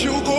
you go.